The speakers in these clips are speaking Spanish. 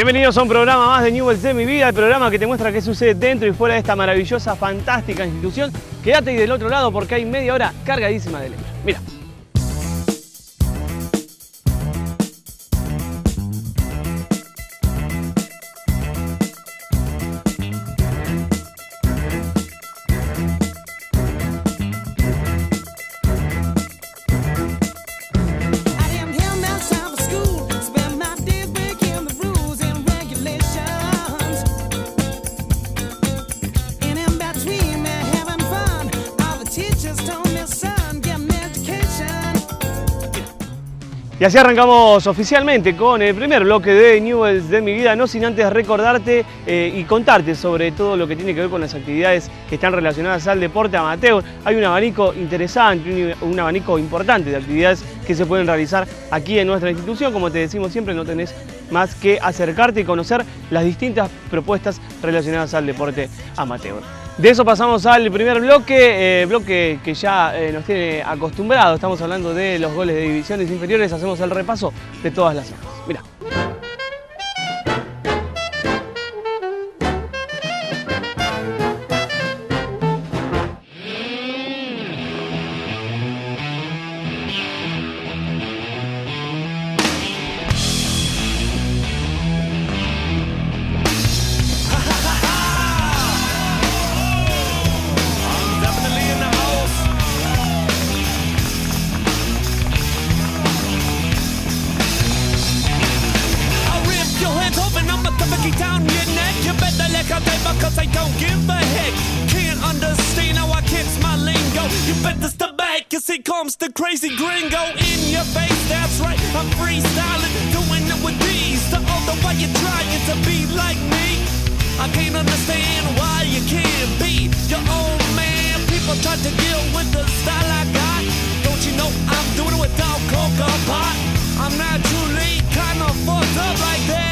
Bienvenidos a un programa más de Newells de mi vida, el programa que te muestra qué sucede dentro y fuera de esta maravillosa, fantástica institución. Quédate ahí del otro lado porque hay media hora cargadísima de leche. Y así arrancamos oficialmente con el primer bloque de Newells de mi vida, no sin antes recordarte eh, y contarte sobre todo lo que tiene que ver con las actividades que están relacionadas al deporte amateur. Hay un abanico interesante, un, un abanico importante de actividades que se pueden realizar aquí en nuestra institución. Como te decimos siempre, no tenés más que acercarte y conocer las distintas propuestas relacionadas al deporte amateur. De eso pasamos al primer bloque, eh, bloque que ya eh, nos tiene acostumbrados. Estamos hablando de los goles de divisiones inferiores. Hacemos el repaso de todas las zonas. Mira. I don't give a heck. Can't understand how I catch my lingo. You better step back, cause here comes the crazy gringo in your face. That's right, I'm freestyling, doing it with these. The older why you're trying to be like me. I can't understand why you can't be your own man. People try to deal with the style I got. Don't you know I'm doing it without coca pot? I'm naturally kinda fucked up like that.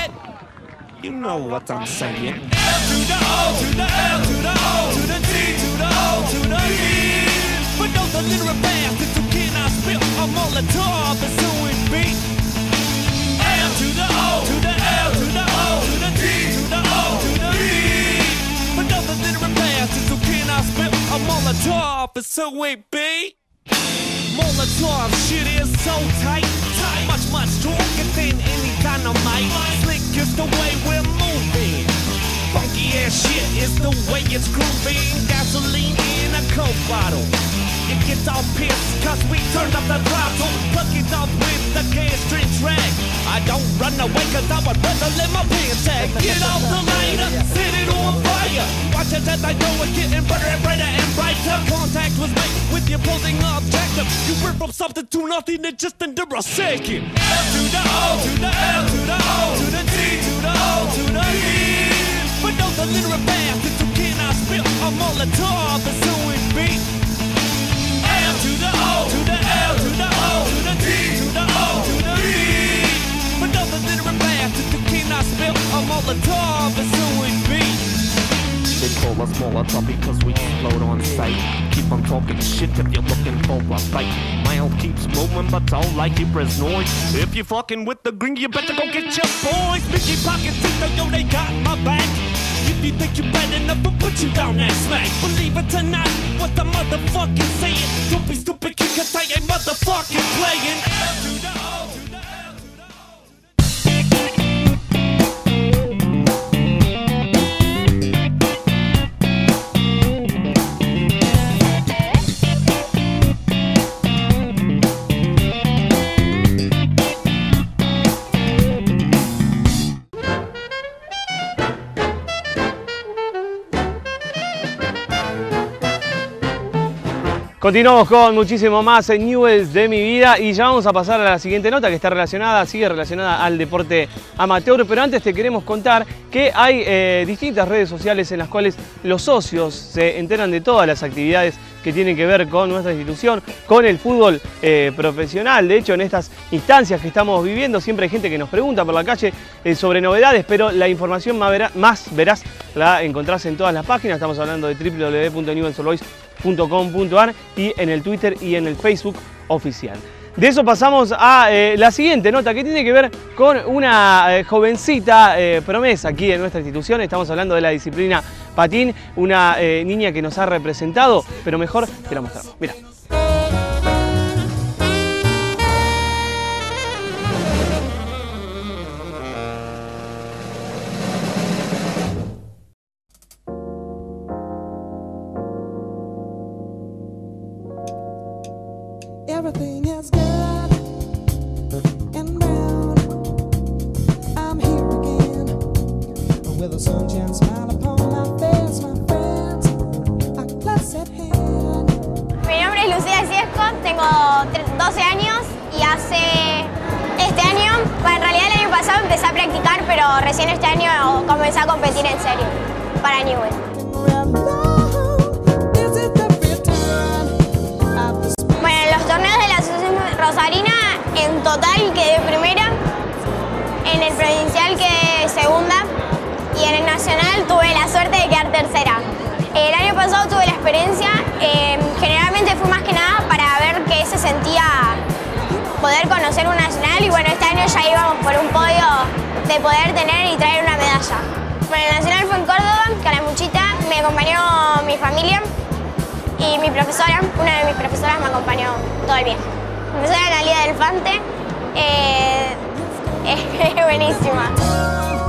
You know what I'm saying. L to the O to the L to the O to the T to the O to the E. But those little bastards who cannot spit a Molotov is who it be. L to the O to the L to the O to the T to the O to the E. But those little bastards who cannot spit a Molotov is who it be. Molotov shit is so tight, tight, much much stronger than any dynamite. Slick is the way. Ass shit is the way it's grooving. Gasoline in a coke bottle. It gets all pissed cause we turned up the throttle. Plug it up with the gas string track. I don't run away cause I would rather let my pants sag. Get off the lighter, set it on fire. Watch it as I know it getting brighter and brighter and brighter. Contact was made with the opposing objective. You went from something to nothing in just under a second. L to the O to the L to the O to the T Those are little bastards who cannot spit a Molotov is who it be. L to the O to the L to the O to the T to the O to the. But those are little bastards who cannot spit a Molotov is who it be. They call us Molotov because we explode on sight. Keep on talking shit if you're looking for a fight. Mile keeps moving, but all like you press noise. If you're fucking with the green, you better go get your boys. Mickey pockets, yo, they got my back. You think you're bad enough, I'll put you down that smack. Believe it or not, what the motherfucking saying. Don't be stupid, kid, cause I ain't motherfucking playing. Continuamos con muchísimo más en Newells de mi vida y ya vamos a pasar a la siguiente nota que está relacionada, sigue relacionada al deporte amateur, pero antes te queremos contar que hay eh, distintas redes sociales en las cuales los socios se enteran de todas las actividades que tienen que ver con nuestra institución, con el fútbol eh, profesional. De hecho, en estas instancias que estamos viviendo, siempre hay gente que nos pregunta por la calle eh, sobre novedades, pero la información más, vera- más veraz la encontrás en todas las páginas. Estamos hablando de www.newellsolois.com.ar y en el Twitter y en el Facebook oficial. De eso pasamos a eh, la siguiente nota que tiene que ver con una eh, jovencita eh, promesa aquí en nuestra institución. Estamos hablando de la disciplina patín, una niña que nos ha representado, pero mejor te la mostramos. Mira. Eh, generalmente fue más que nada para ver qué se sentía poder conocer un nacional y bueno, este año ya íbamos por un podio de poder tener y traer una medalla. Bueno, el nacional fue en Córdoba, Calamuchita, me acompañó mi familia y mi profesora, una de mis profesoras me acompañó todo el viaje. Mi profesora Analia del Fante, eh, es buenísima.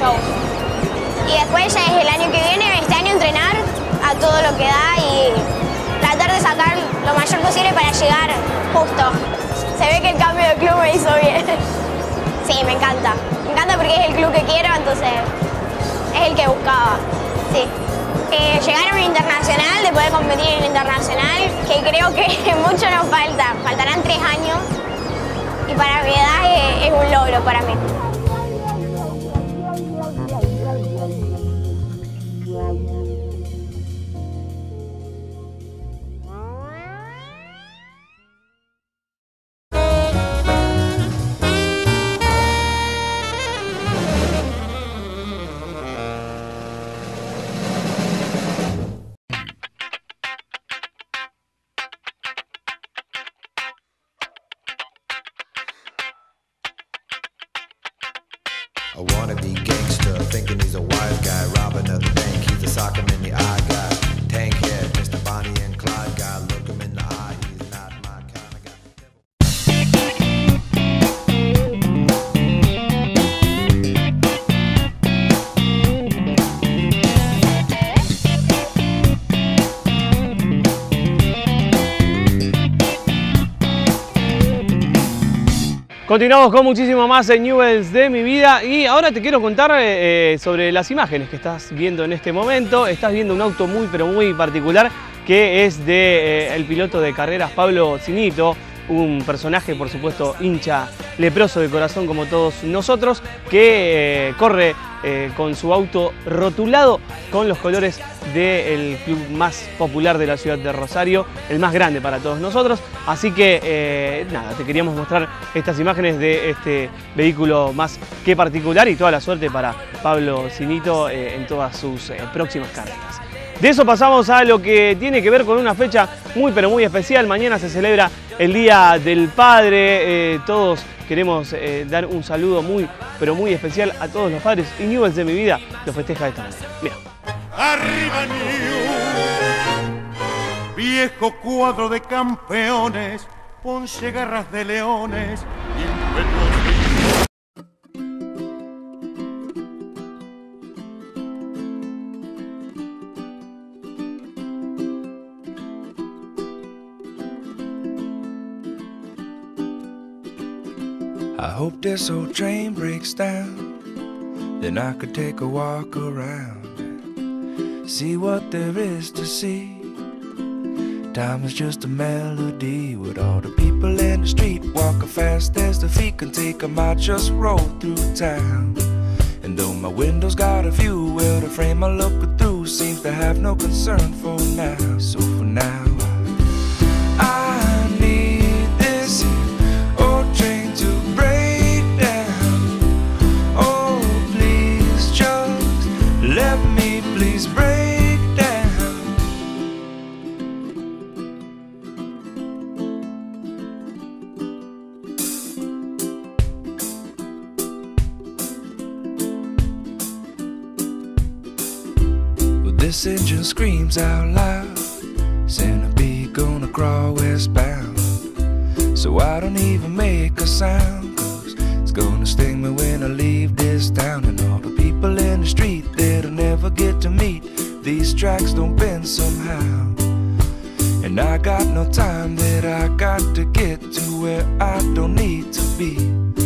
Y después ya es el año que viene, este año entrenar a todo lo que da y tratar de sacar lo mayor posible para llegar justo. Se ve que el cambio de club me hizo bien. Sí, me encanta. Me encanta porque es el club que quiero, entonces es el que buscaba. Sí. Eh, llegar a un internacional, de poder competir en el internacional, que creo que mucho nos falta. Faltarán tres años y para mi edad es un logro para mí. Continuamos con muchísimo más en Newells de mi vida y ahora te quiero contar eh, eh, sobre las imágenes que estás viendo en este momento. Estás viendo un auto muy pero muy particular que es de eh, el piloto de carreras Pablo Cinito, un personaje por supuesto hincha leproso de corazón como todos nosotros que eh, corre eh, con su auto rotulado con los colores del club más popular de la ciudad de Rosario, el más grande para todos nosotros. Así que eh, nada, te queríamos mostrar estas imágenes de este vehículo más que particular y toda la suerte para Pablo Cinito en todas sus próximas carreras. De eso pasamos a lo que tiene que ver con una fecha muy pero muy especial. Mañana se celebra el Día del Padre. Eh, todos queremos eh, dar un saludo muy pero muy especial a todos los padres y Newells de mi vida lo festeja de esta manera. Mira. Arriba New, viejo cuadro de campeones, Ponce garras de leones, impetuosos. Hope this old train breaks down. Then I could take a walk around. See what there is to see. Time is just a melody with all the people in the street walking fast as the feet can take 'em. I just roll through town. And though My window's got a view, well, the frame I look through seems to have no concern for now. So screams out loud. Centipede gonna crawl westbound. So I don't even make a sound. Cause it's gonna sting me when I leave this town. And all the people in the street that I'll never get to meet. These tracks don't bend somehow. And I got no time that I got to get to where I don't need to be.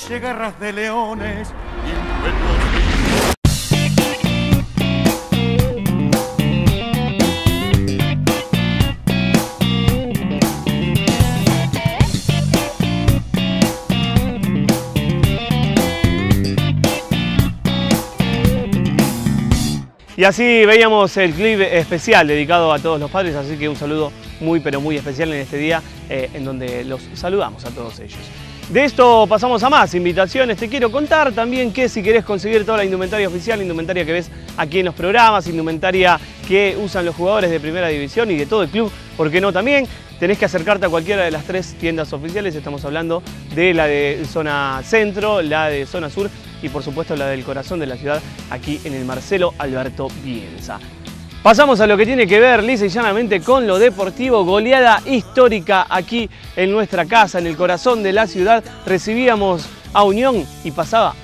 Ponce garras de leones, impetuosos Y así veíamos el clip especial dedicado a todos los padres, así que un saludo muy pero muy especial en este día eh, en donde los saludamos a todos ellos. De esto pasamos a más invitaciones. Te quiero contar también que si querés conseguir toda la indumentaria oficial, indumentaria que ves aquí en los programas, indumentaria que usan los jugadores de primera división y de todo el club, ¿por qué no también? Tenés que acercarte a cualquiera de las tres tiendas oficiales. Estamos hablando de la de zona centro, la de zona sur y por supuesto la del corazón de la ciudad, aquí en el Marcelo Alberto Bielsa. Pasamos a lo que tiene que ver lisa y llanamente con lo deportivo, goleada histórica aquí en nuestra casa, en el corazón de la ciudad. Recibíamos a Unión y pasaba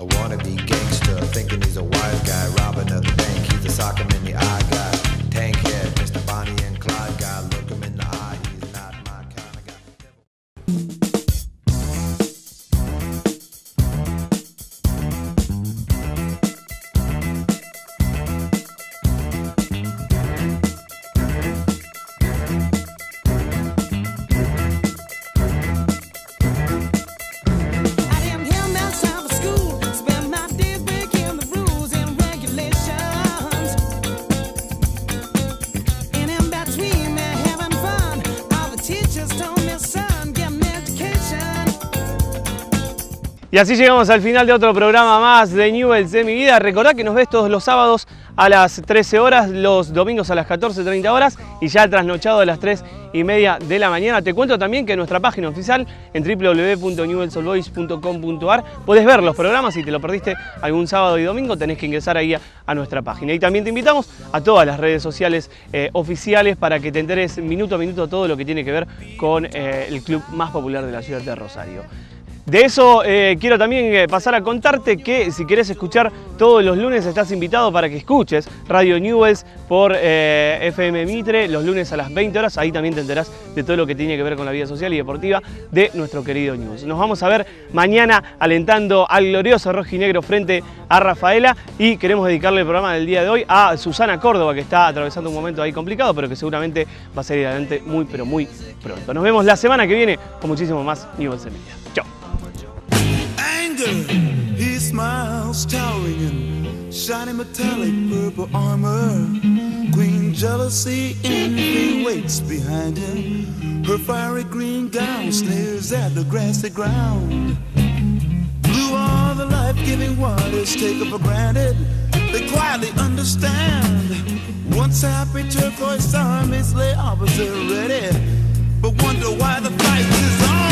A wannabe gangster thinking he's a wise guy, robbing the bank. He's a sock in the eye guy. Tank así llegamos al final de otro programa más de Newells de mi vida. Recordá que nos ves todos los sábados a las 13 horas, los domingos a las 14.30 horas y ya trasnochado a las 3 y media de la mañana. Te cuento también que en nuestra página oficial en www.newellsolvoice.com.ar podés ver los programas. Si te lo perdiste algún sábado y domingo, tenés que ingresar ahí a, nuestra página. Y también te invitamos a todas las redes sociales eh, oficiales para que te enteres minuto a minuto todo lo que tiene que ver con eh, el club más popular de la ciudad de Rosario. De eso eh, quiero también eh, pasar a contarte que si querés escuchar todos los lunes estás invitado para que escuches Radio Newells por eh, FM Mitre los lunes a las 20 horas. Ahí también te enterás de todo lo que tiene que ver con la vida social y deportiva de nuestro querido News. Nos vamos a ver mañana alentando al glorioso rojinegro frente a Rafaela y queremos dedicarle el programa del día de hoy a Susana Córdoba que está atravesando un momento ahí complicado pero que seguramente va a salir adelante muy pero muy pronto. Nos vemos la semana que viene con muchísimo más Newells en Media. Chao. Anger. He smiles, towering in shiny metallic purple armor. Queen jealousy, envy waits behind him. Her fiery green gown sneers at the grassy ground. Blue are the life-giving waters taken for granted. They quietly understand. Once happy turquoise armies lay opposite ready, but wonder why the fight is on.